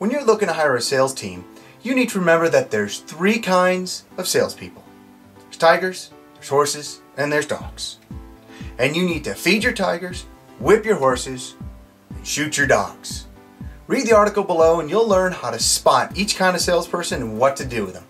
When you're looking to hire a sales team, you need to remember that there's three kinds of salespeople. There's tigers, there's horses, and there's dogs. And you need to feed your tigers, whip your horses, and shoot your dogs. Read the article below and you'll learn how to spot each kind of salesperson and what to do with them.